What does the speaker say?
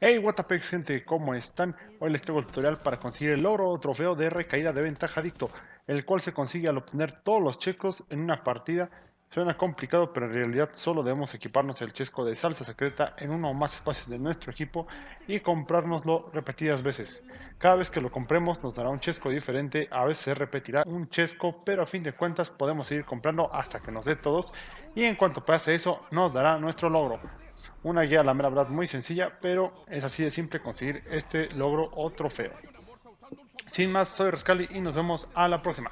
Hey Watapex gente, ¿cómo están? Hoy les traigo el tutorial para conseguir el logro o trofeo de recaída de ventaja adicto, el cual se consigue al obtener todos los checos en una partida. Suena complicado, pero en realidad solo debemos equiparnos el chesco de salsa secreta en uno o más espacios de nuestro equipo y comprárnoslo repetidas veces. Cada vez que lo compremos nos dará un chesco diferente, a veces se repetirá un chesco, pero a fin de cuentas podemos seguir comprando hasta que nos dé todos y en cuanto pase eso nos dará nuestro logro. Una guía, la mera verdad, muy sencilla, pero es así de simple conseguir este logro o trofeo. Sin más, soy Rascali y nos vemos a la próxima.